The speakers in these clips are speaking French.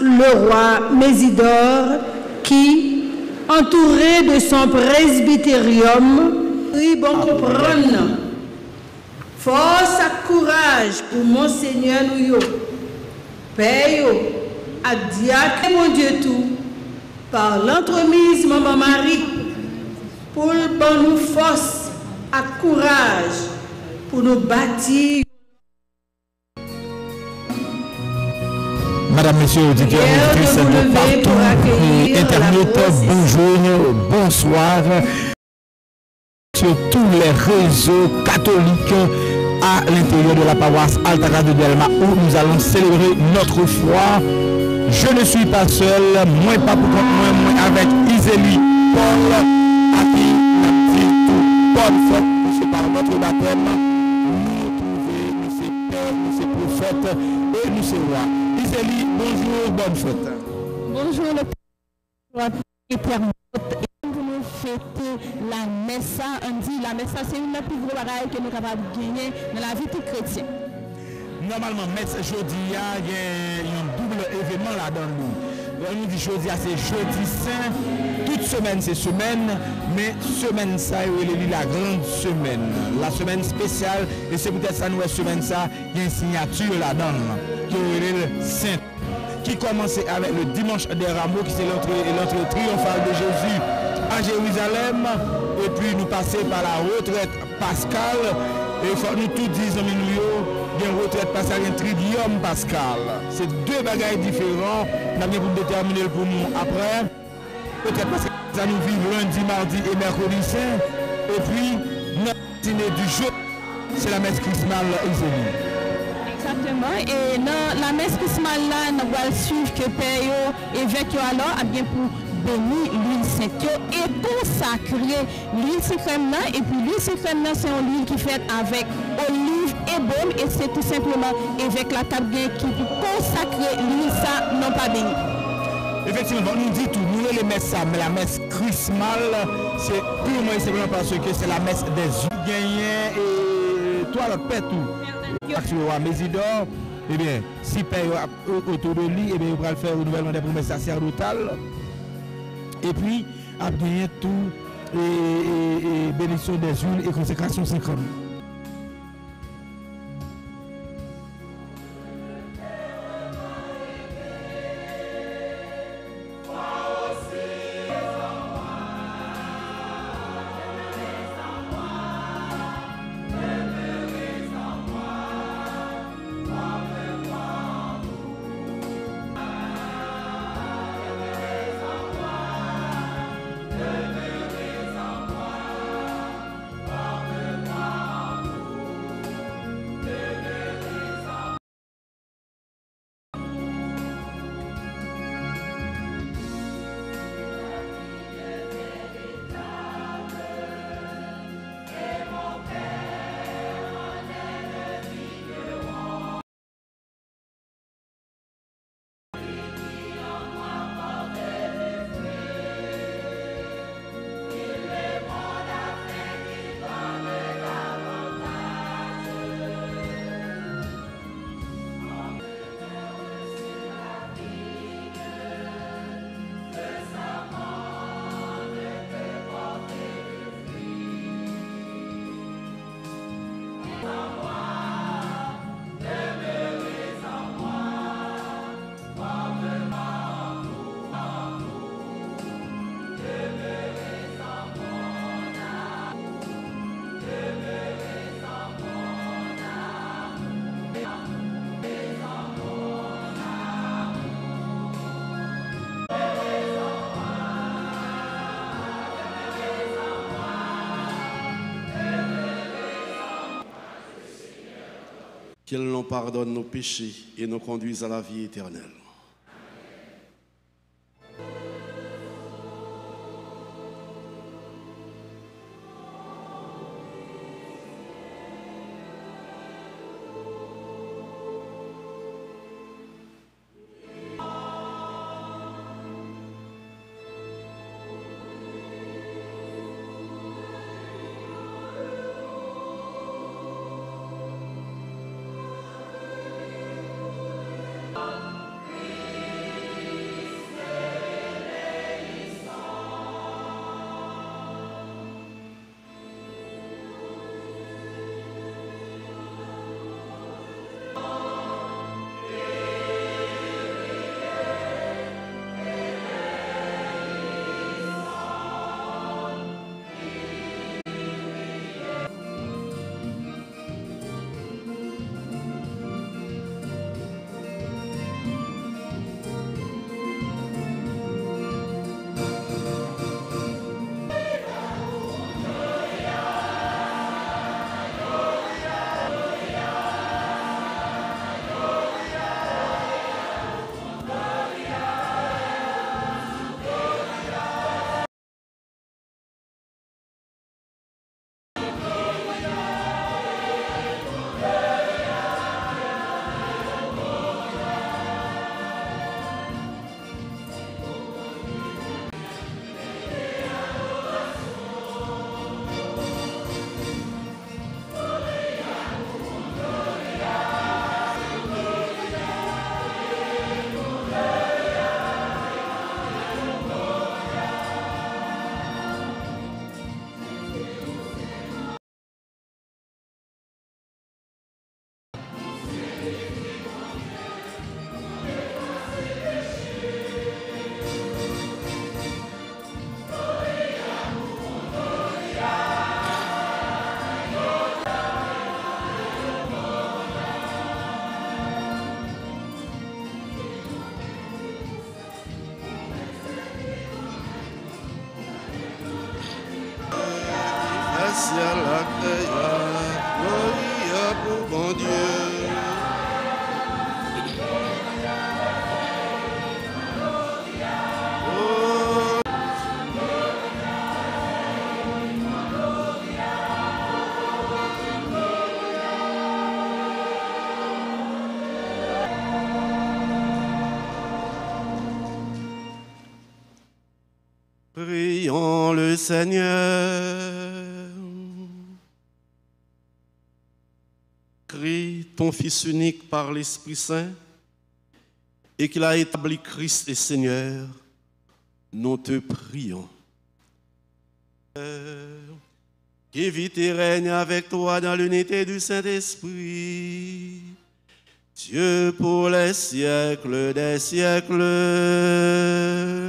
le roi Mésidore qui, entouré de son presbytérium, prie bon comprendre. Force et courage pour Monseigneur nous Père à diacre mon Dieu tout, par l'entremise Maman Marie, pour bon nous force et courage pour nous bâtir. Madame, Monsieur, auditeurs, auditrices de partout, Internet, bonjour, bonsoir sur tous les réseaux catholiques à l'intérieur de la paroisse Altaga de Delma où nous allons célébrer notre foi. Je ne suis pas seul, moi pas pour moi, moi avec Isélie Paul, à qui dit tout bonne fête, c'est par notre baptême. Nous trouver, nous c'est père, nous c'est prophète et nous c'est roi. Isélie, bonjour, bonne fête. Bonjour le Père éternel fêter la messe. On dit la messe, c'est une des plus gros bagailles que nous sommes capables de gagner dans la vie de chrétien. Normalement, messe jeudi, il y a un double événement là dans nous. On nous dit jeudi, c'est jeudi saint. Toute semaine, c'est semaine. Mais semaine, ça, c'est la grande semaine. La semaine spéciale. Et c'est peut-être ça, nous, semaine, ça, il y a une signature là-dedans. Qui commence avec le dimanche des rameaux, qui c'est l'entrée triomphale de Jésus à Jérusalem et puis nous passer par la retraite pascale et faut nous tout y a une retraite pascale, un tridium pascal. C'est deux bagages différents. Nous avons pour déterminer pour nous après. Peut-être parce que ça nous vit lundi, mardi et mercredi saint. Et puis, notre ciné du jour, c'est la messe chrismale Exactement. Et dans la messe chrismale là, nous allons suivre que Père évêque alors, a bien pour béni l'huile sainte et consacré l'huile suprême et puis l'huile suprême c'est une huile qui fait avec olive et baume et c'est tout simplement avec la table qui consacrer l'huile ça non pas béni. Effectivement, nous dit tout, nous les messes mais la messe chrismale, c'est purement et simplement parce que c'est la messe des gagnants et toi, le père tout. Actuellement, Mésidor, eh bien, si père autour de lui, eh bien, il va le faire au renouvellement des promesses sacerdotales et puis à gagner tout et, et, bénédiction des huiles et consécration sacrée. Qu'il nous pardonne nos péchés et nous conduise à la vie éternelle. Seigneur. Crie ton Fils unique par l'Esprit Saint et qu'il a établi Christ et Seigneur. Nous te prions. Qui vit et règne avec toi dans l'unité du Saint-Esprit. Dieu pour les siècles des siècles.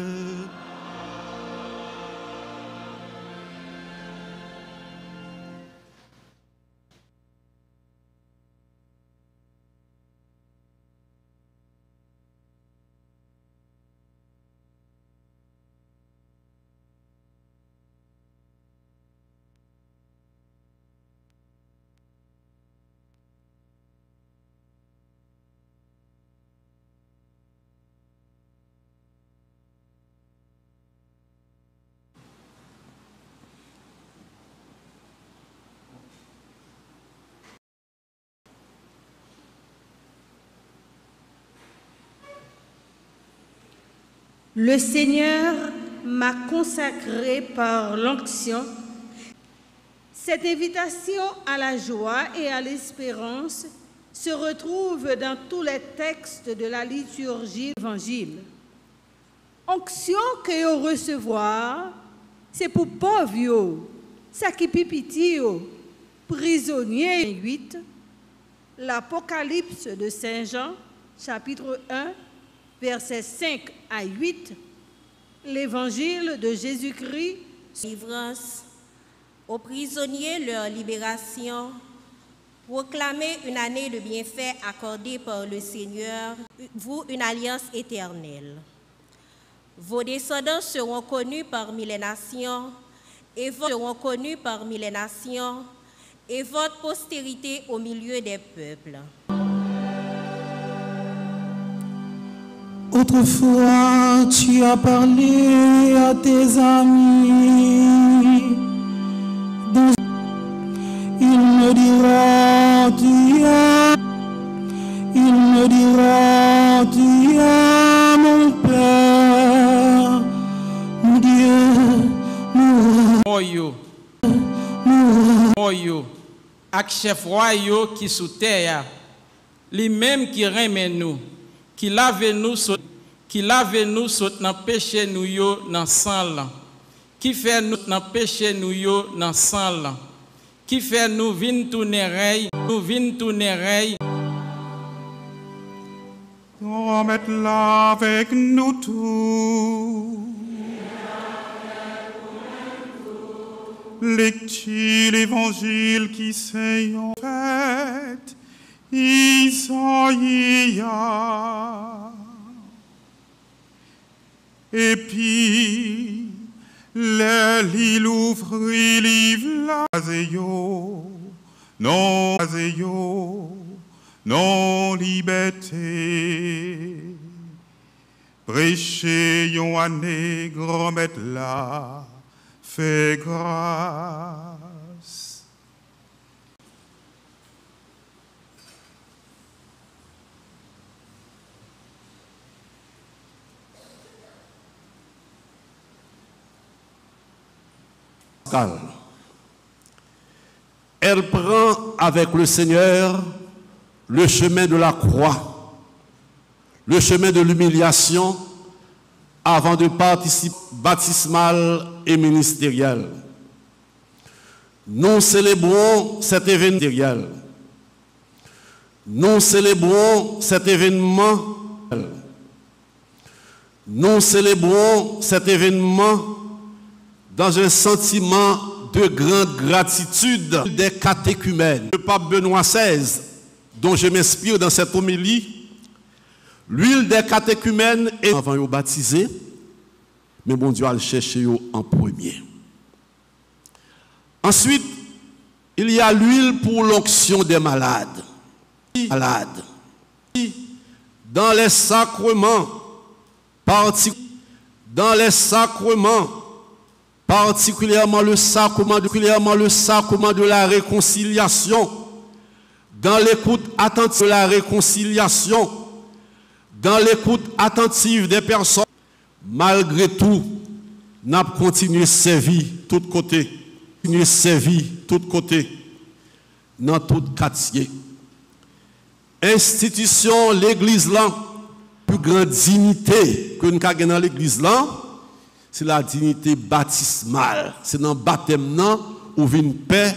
Le Seigneur m'a consacré par l'onction. Cette invitation à la joie et à l'espérance se retrouve dans tous les textes de la liturgie évangile. Onction que vous recevoir, c'est pour pauvres, yo, ça qui pipiti, yo, prisonnier 8, l'Apocalypse de Saint Jean, chapitre 1, versets 5 à 8, l'évangile de Jésus-Christ, délivrance, aux prisonniers leur libération, proclamer une année de bienfaits accordée par le Seigneur, vous une alliance éternelle. Vos descendants seront connus parmi les nations, et vos seront connus parmi les nations, et votre postérité au milieu des peuples. Autrefois, tu as parlé à tes amis. Dans- Il me dira, tu es. Il me dira, tu es mon Père, mon Dieu, mon Oyo, oyo, ak chef roi yo qui sous terre, lui même qui remet nous, qui lave nous saut, qui lave nous saut dans péché nous yo dans sang là, qui fait nous péché nous yo dans sang là, qui fait nous vin tourner rey, nous vin tourner rey, Remette-la avec nous tous. Lecture l'évangile qui s'est en fait, Isaïa. Et puis, l'île ouvrit livre la Azéo, non Azéo, non liberté. Prêcher yon année, grand maître là, fait grâce. Elle prend avec le Seigneur le chemin de la croix, le chemin de l'humiliation avant de participer baptismal et ministériel. Nous célébrons cet événement. Nous célébrons cet événement. Nous célébrons cet événement dans un sentiment de grande gratitude des catéchumènes. Le pape Benoît XVI, dont je m'inspire dans cette homélie, l'huile des catéchumènes est avant de baptiser, mais bon Dieu a le chercher en premier. Ensuite, Il y a l'huile pour l'onction des malades. Malades. Dans les sacrements, dans les sacrements, particulièrement le sacrement, particulièrement le sacrement de la réconciliation, dans l'écoute attentive de la réconciliation, dans l'écoute attentive des personnes, malgré tout, n'a continué servir tout côté, continué servir tout côté, dans tout quartier. Institution, l'église là, plus grande dignité que nous avons dans l'église là, c'est la dignité baptismale. C'est dans le baptême là où vient une paix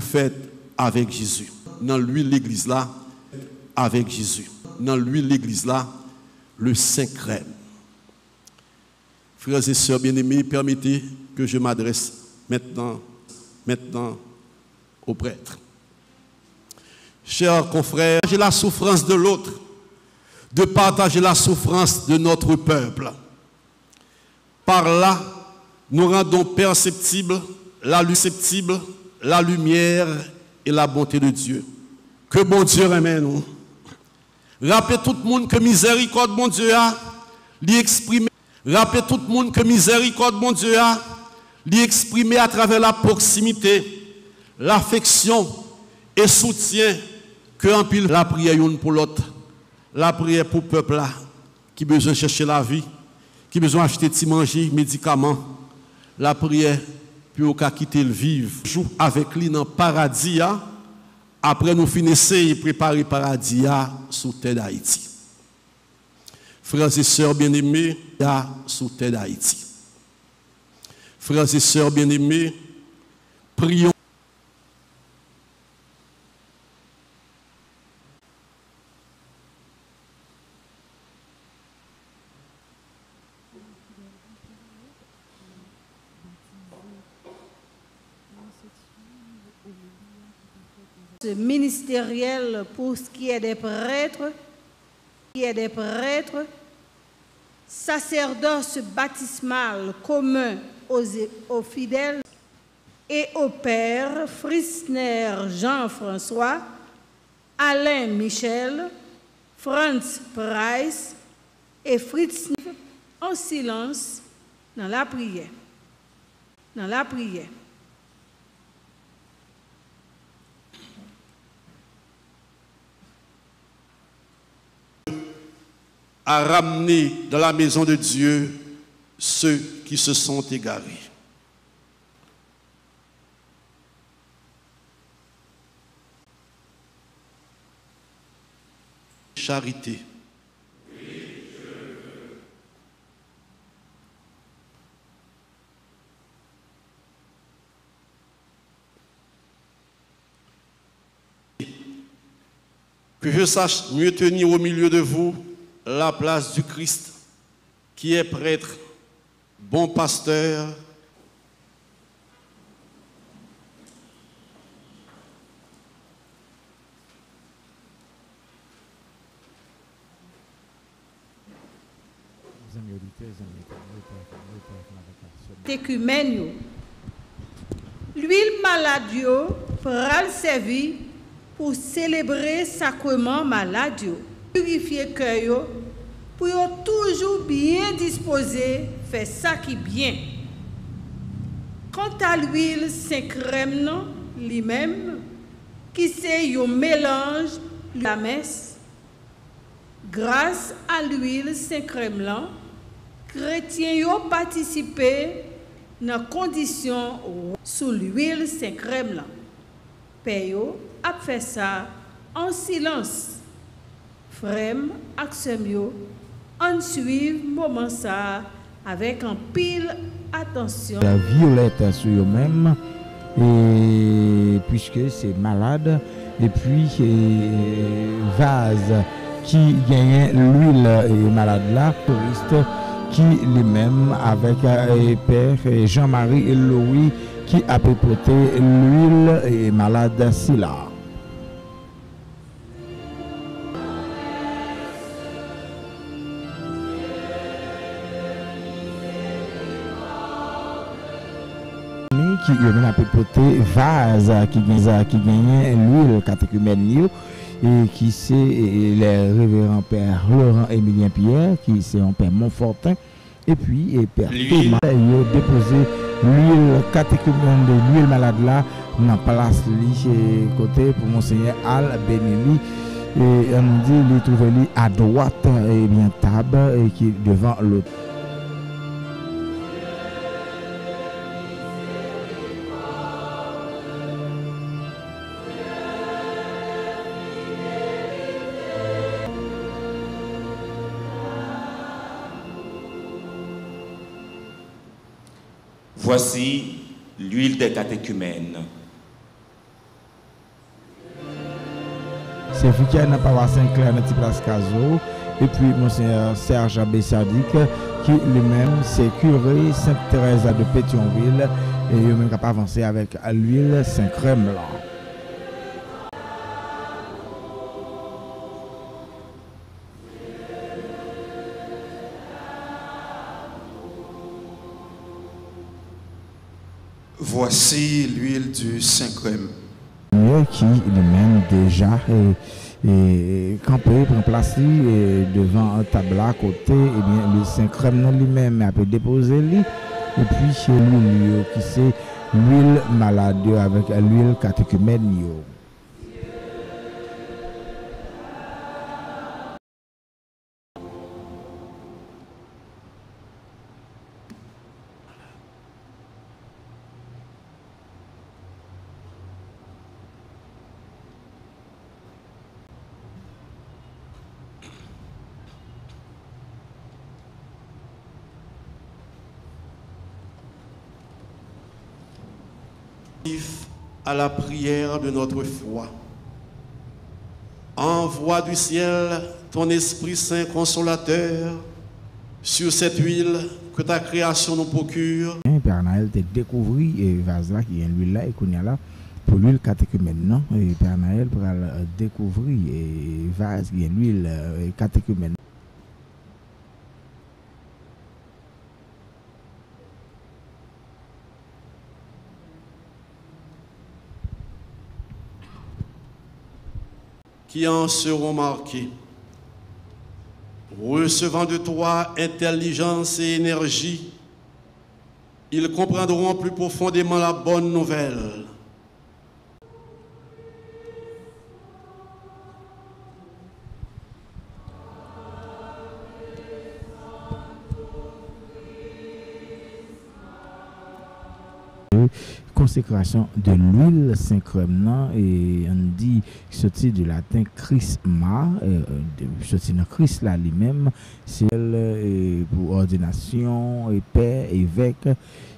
faire avec Jésus. Dans lui, l'église là, avec Jésus. Dans lui, l'église là, le Saint crème. Frères et sœurs bien-aimés, permettez que je m'adresse maintenant, maintenant au prêtre. Chers confrères, j'ai la souffrance de l'autre, de partager la souffrance de notre peuple. Par là, nous rendons perceptible la, perceptible la lumière et la bonté de Dieu. Que bon Dieu remet nous. Rappelez tout le monde que miséricorde, mon Dieu, a, l'y exprimer. Rappelez tout le monde que miséricorde, mon Dieu, a, l'y à travers la proximité, l'affection et soutien que en pile la prière une pour l'autre. La prière pour le peuple là, qui besoin de chercher la vie, qui besoin d'acheter des manger, médicaments. La prière pour qu'à quitter le vivre, joue avec lui dans le paradis. hein. Après nous finissons et préparer le paradis hein, sous terre d'Haïti. Frères et sœurs bien-aimés, sous terre d'Haïti. Frères et sœurs bien-aimés, prions. Ministériel pour ce qui est des prêtres, qui est des prêtres, sacerdoce baptismal commun aux, fidèles et au père Frisner Jean-François, Alain Michel, Franz Price et Fritz en silence dans la prière. Dans la prière. À ramener dans la maison de Dieu ceux qui se sont égarés. Charité. Que je sache mieux tenir au milieu de vous la place du Christ, qui est prêtre, bon pasteur. L'huile maladio pral servi pour célébrer sacrement maladio. Purifier cœur pour toujours bien disposé faire ça qui bien. Quant à l'huile saint crème lui-même qui c'est un mélange de la messe grâce à l'huile saint crème chrétiens yo participé dans condition sous l'huile saint crème là. Père yo a fait ça en silence. Frère ak sœm yo, on suive moment ça avec un pile attention. La violette sur eux-mêmes, et puisque c'est malade, et puis et, vase qui gagne l'huile et malade là, touriste qui lui-même avec euh, père et Jean-Marie et Louis qui a pépoté l'huile et malade si. Porté vase qui gagne l'huile catéchumène et qui c'est le révérend père Laurent Émilien Pierre qui c'est un père Montfortin et puis et père Thomas il a déposé l'huile catéchumène de l'huile malade là dans place côté pour monseigneur Al Benili et on dit il trouve à droite et bien table et qui devant l'autre Voici l'huile des catéchumènes. C'est Foucault n'a pas Saint-Clair dans place Caso. Et puis Monseigneur Serge Abbé qui lui-même c'est curé Sainte-Thérèse de Pétionville et il même capable avancer avec l'huile Saint-Crème Voici l'huile du Saint-Crème. Qui lui-même déjà est, campé, pour placer devant un tableau à côté, et bien le Saint-Crème lui-même a pu déposer lui. Et puis chez lui, qui c'est l'huile malade avec l'huile catéchumène. À la prière de notre foi. Envoie du ciel ton Esprit Saint consolateur sur cette huile que ta création nous procure. Père Naël te découvert et vase là qui est l'huile là et qu'on a là pour l'huile catéchumène non et Père Naël pour découvrir et vase qui est l'huile catéchumène. Qui en seront marqués. Recevant de toi intelligence et énergie, ils comprendront plus profondément la bonne nouvelle. Consécration de l'huile Saint-Crème et on dit sorti du latin chrisma euh, sorti de Christ là lui-même c'est euh, pour ordination et père évêque.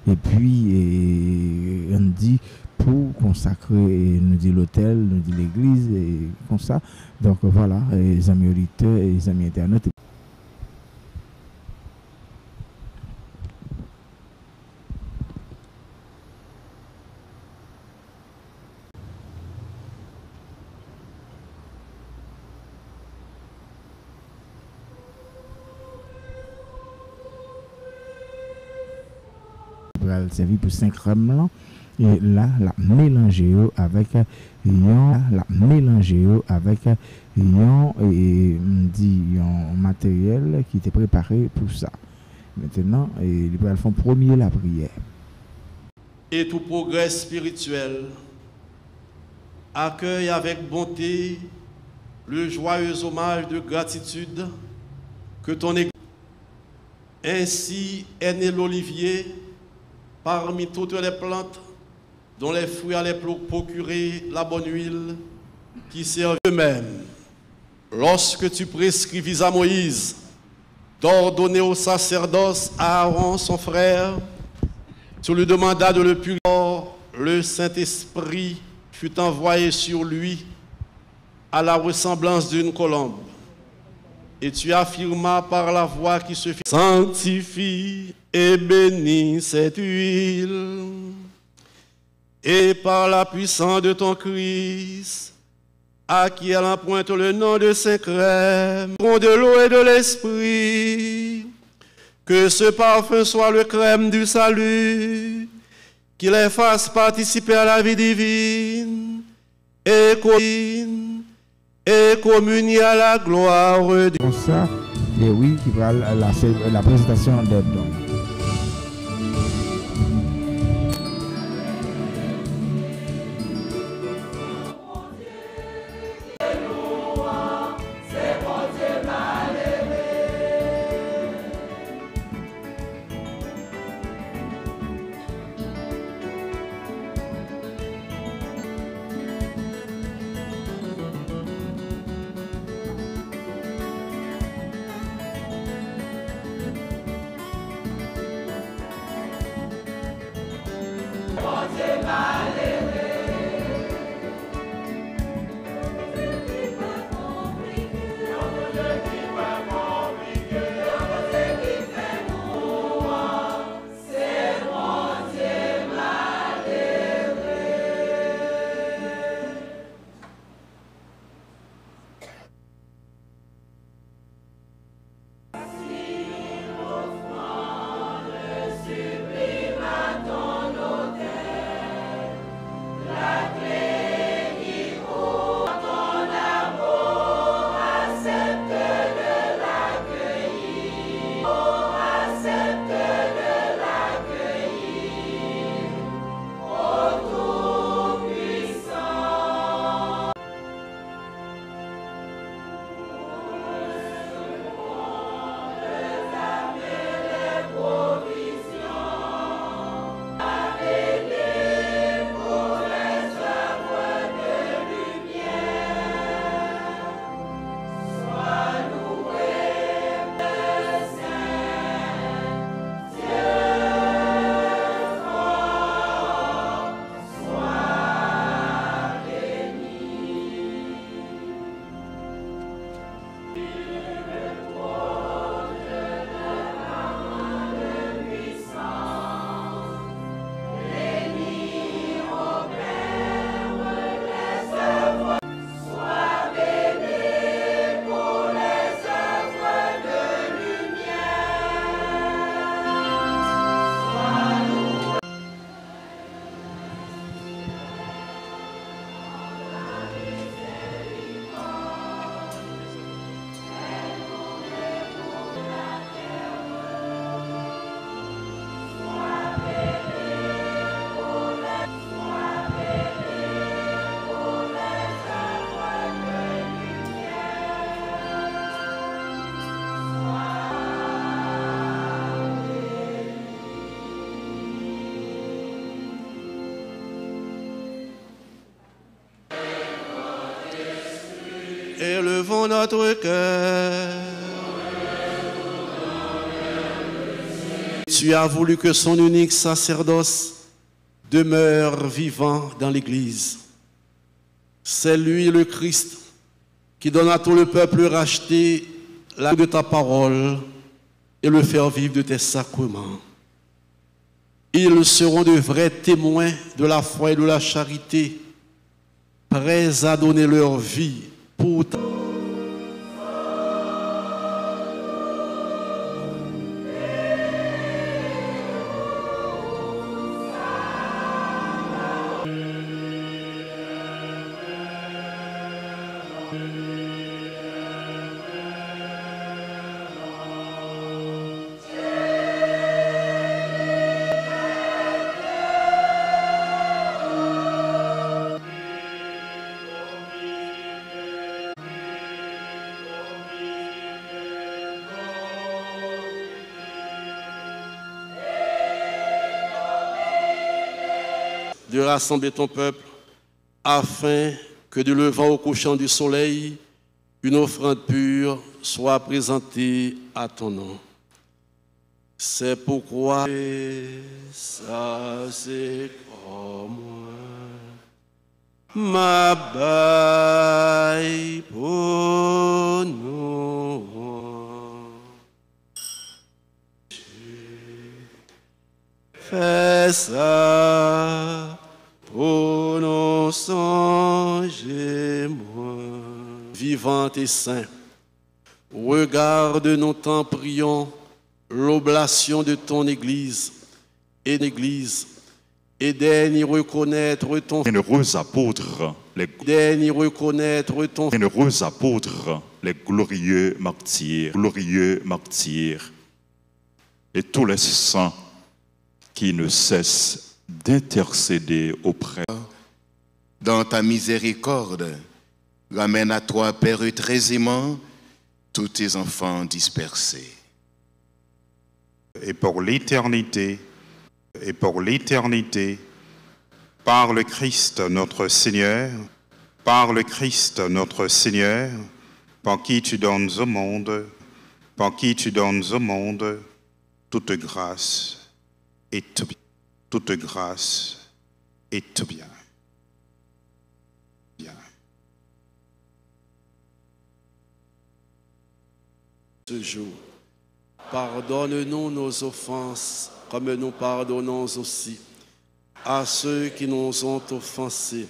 Et puis on dit pour consacrer nous dit l'hôtel nous dit l'église et comme ça. Donc voilà les amis auditeurs et les amis internautes va servir pour 5 crèmes et là la mélanger avec yon la mélanger avec yon et dit un matériel qui était préparé pour ça. Maintenant ils vont faire premier la prière. Et tout progrès spirituel accueille avec bonté le joyeux hommage de gratitude que ton église ainsi est né l'olivier parmi toutes les plantes dont les fruits allaient procurer la bonne huile qui servent eux-mêmes. Lorsque tu prescrivis à Moïse d'ordonner au sacerdoce à Aaron, son frère, tu lui demanda de le purifier. Le Saint-Esprit fut envoyé sur lui à la ressemblance d'une colombe. Et tu affirmas par la voix qui se fit sanctifie et bénis cette huile. Et par la puissance de ton Christ, à qui elle emprunte le nom de Saint-Crème, de l'eau et de l'esprit, que ce parfum soit le crème du salut, qui les fasse participer à la vie divine et, et communier à la gloire de Comme ça, et oui, qui va la présentation des dons. Élevons notre cœur. Tu as voulu que son unique sacerdoce demeure vivant dans l'Église. C'est lui le Christ qui donne à tout le peuple racheté la de ta parole et le faire vivre de tes sacrements. Ils seront de vrais témoins de la foi et de la charité, prêts à donner leur vie pour de rassembler ton peuple afin que du levant au couchant du soleil, une offrande pure soit présentée à ton nom. C'est pourquoi ça c'est comme ma baille pour. Fais ça pour nous songer, moi. Vivant et saint, regarde-nous tant prions l'oblation de ton Église et l'Église et daigne reconnaître ton Bienheureux apôtres, les daigne reconnaître ton bienheureux apôtres, les glorieux martyrs, glorieux martyrs, et tous les saints qui ne cessent d'intercéder auprès dans ta miséricorde. Ramène à toi, Père, aimant, tous tes enfants dispersés. et pour l'éternité, et pour l'éternité, par le Christ notre Seigneur, par le Christ notre Seigneur, par qui tu donnes au monde, par qui tu donnes au monde toute grâce et tout bien, toute grâce et tout bien. Bien. ce jour. Pardonne-nous nos offenses, comme nous pardonnons aussi à ceux qui nous ont offensés.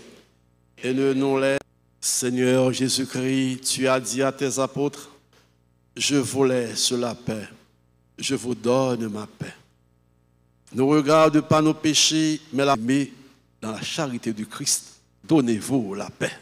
Et ne nous laisse, Seigneur Jésus-Christ, tu as dit à tes apôtres, je vous laisse la paix, je vous donne ma paix. Ne regarde pas nos péchés, mais la dans la charité du Christ, donnez-vous la paix.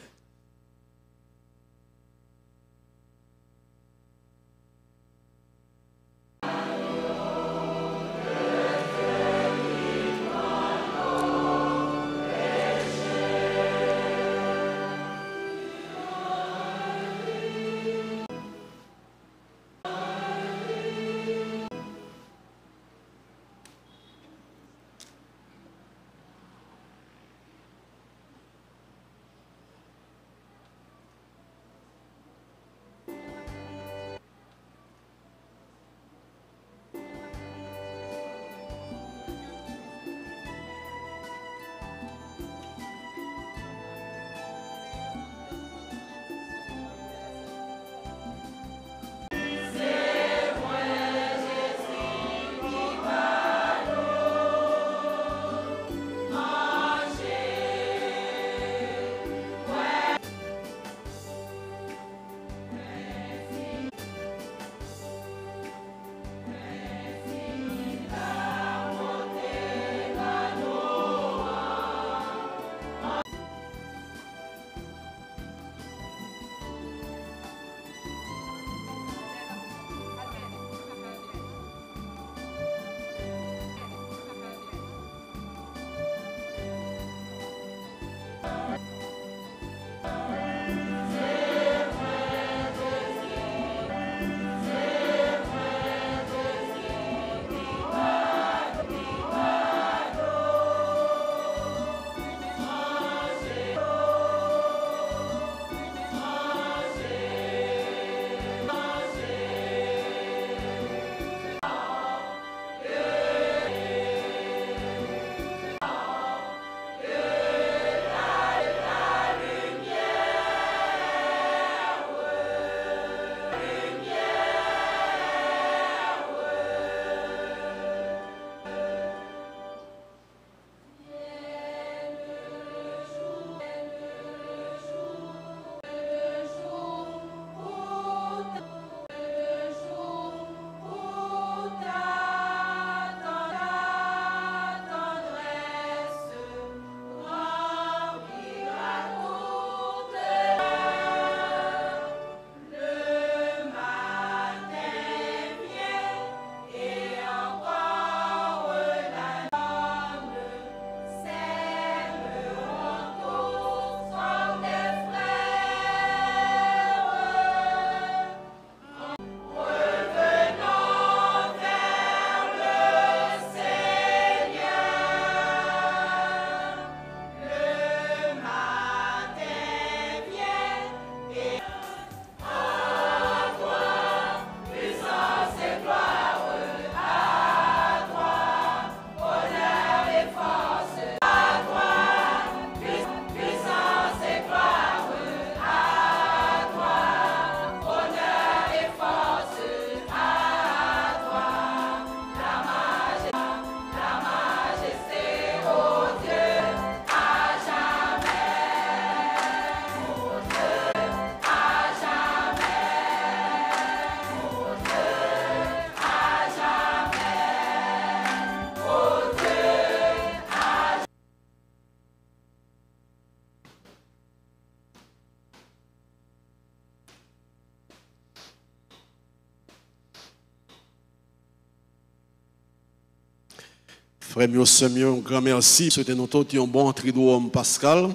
Frère mio, un grand merci. Souhaitez nous tous un bon triduum pascal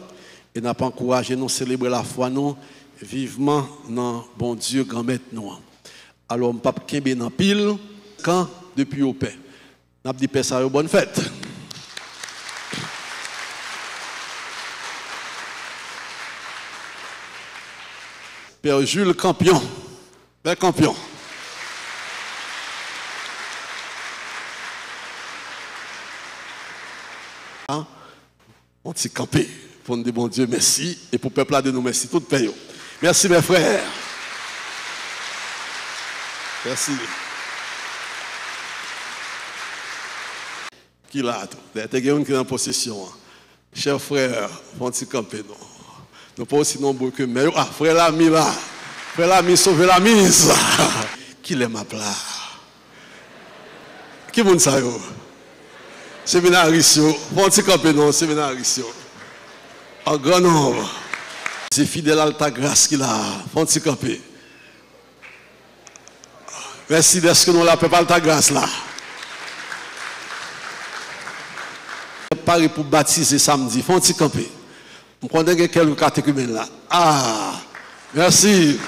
et n'a pas encouragé nous célébrer la foi nous vivement dans bon Dieu grand maître nous. Alors, on pape kembe dans pile quand depuis au paix. N'a dit paix ça bonne fête. Père Jules Campion. Père Campion. Hein? On s'y campé pour nous dire bon Dieu merci et pour le peuple de nous merci tout le Merci mes frères. Merci. Qui l'a tout? Il qui possession. hein? Chers frères, on s'y camper non. Nous pas aussi nombreux que mais ah frère l'ami là. Frère l'ami sauver la mise. Qui l'aime à plat? Qui vous ça yo? Séminariste, yo. on s'y camper non, séminariste. yo. En grand nombre. C'est fidèle à ta grâce qu'il a. On s'y camper. Merci d'être que nous l'appelons par ta grâce là. Paris pour baptiser samedi. Font-ils camper? Vous connaissez quelques catéchumènes là. Ah, merci.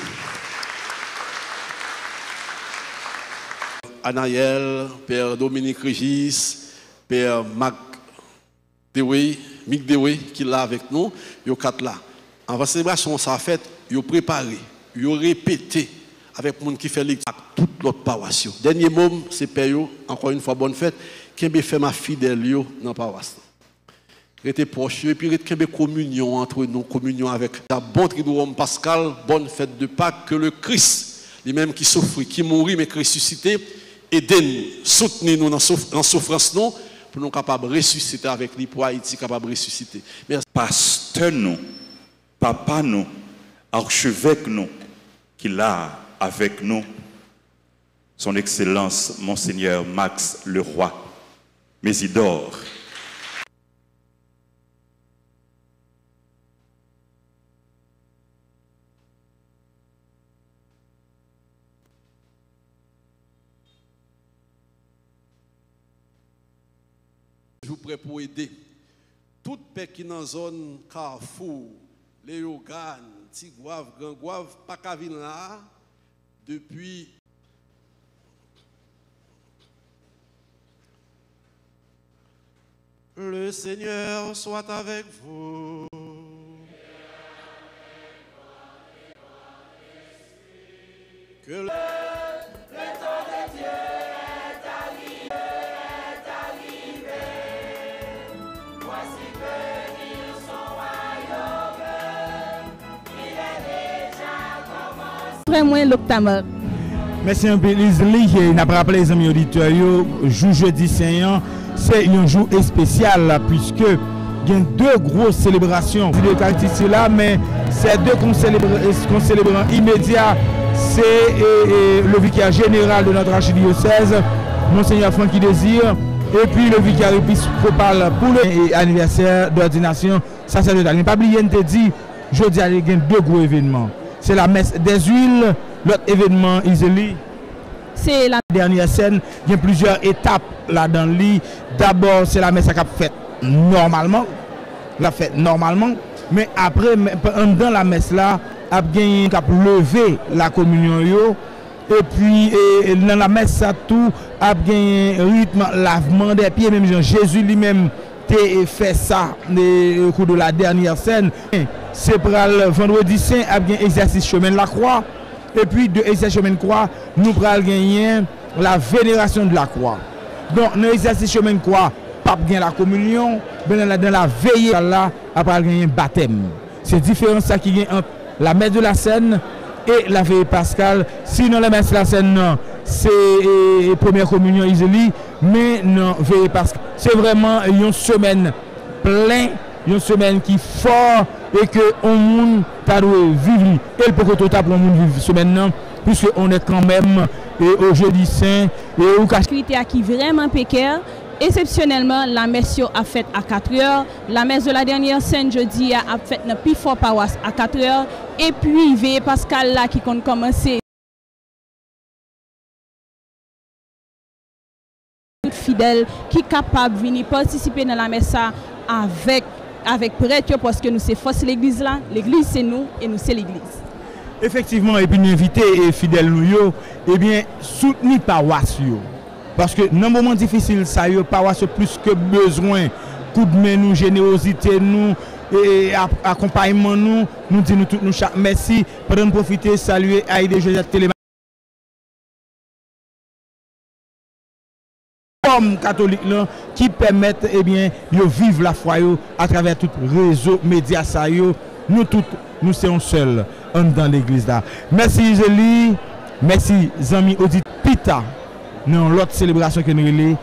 Anaël, Père Dominique Régis, Père Mac Dewey, Mick Dewey, qui est là avec nous, ils quatre là. En la célébration, ça a fait, ont préparé, ont répété avec le monde qui fait l'église, toute l'autre paroisse. Dernier mot, c'est Père, encore une fois, bonne fête, qui a fait ma fidèle dans la paroisse. Restez proche et puis communion entre nous, communion avec la bonne triduum pascal, bonne fête de Pâques, que le Christ, lui-même qui souffre, qui mourit, mais qui ressuscité, aidez-nous, soutenez-nous dans la souffrance, nous, pour nous capables de ressusciter avec lui, pour Haïti capable de ressusciter. Merci. Pasteur nous, papa nous, archevêque nous, qui l'a avec nous, son Excellence Monseigneur Max Leroy, Mésidor, pour aider. Toute paix qui dans la zone Carrefour, Léogane, Tigouave, Gangouave, pas là, depuis Le Seigneur soit avec vous. Que le... rentre mwen lok ta mor. Mersi an beliz li, na praple zanmi auditoryo, jou jeudi seyan, se yon jou espesyal la, pwiske gen de gros selebrasyon. Di de kantiti la, men se de kon selebran imedya, se le vikar general de notre archidiocèse, Monseigneur Franky Désir, et puis le vikar épiscopal pou l'anniversaire d'ordination sacerdotal. Ne pa bli yen te di, jeudi a gen de gros evenman. C'est la messe des huiles, l'autre événement, Iseli. C'est la dernière scène, il y a plusieurs étapes là dans le lit. D'abord, c'est la messe qui a faite normalement, la fête normalement, mais après, dans la messe là, a gagné cap lever la communion yo. Et puis, et, dans la messe, ça tout a gagné rythme, lavement des pieds, même Jésus lui-même te e fè sa le e, kou de la dernyan sèn. Se pral vendredi sèn ap gen egzersis chemen la kwa. E pi de egzersis chemen kwa, nou pral genyen la venerasyon de la kwa. Don, nou egzersis chemen kwa, pap gen la komunyon, ben la den la veye la ap pral genyen batem. Se diferans sa ki gen an, la mè de la sèn e la veye paskal. Si nou la mè de la sèn nan, se e, e, premier komunyon izeli, men nan veye paske se vreman yon semen plen, yon semen ki for e ke on moun tarwe vivli, el pou koto tap on moun viv semen nan, pwiske on et kanmem e oje disen e ou kache. Krite a ki vreman peker Esepsyonelman, la mes yo a fèt a 4 yor, la mes de la dernyer sen jodi a fèt nan pi fò pawas a 4 yor, epi veye Pascal la ki kon komanse tout fidèle qui est capable de venir participer dans la messe avec avec prêtre parce que nous c'est force l'église là, l'église c'est nous et nous c'est l'église. Effectivement, et puis nous inviter et fidèles nous eh bien soutenir paroisse. Parce que dans un moment difficile ça yo paroisse plus que besoin coup de main nous générosité nous et accompagnement nous nous disons tout nous chaque merci pour nous profiter saluer Aïdé Joseph Téléma comme catholique là, qui permettent eh bien de vivre la foi à travers tout réseau média ça yo. nous tous nous sommes seuls dans l'église là. Merci Zélie merci amis audit Pita dans l'autre célébration que nous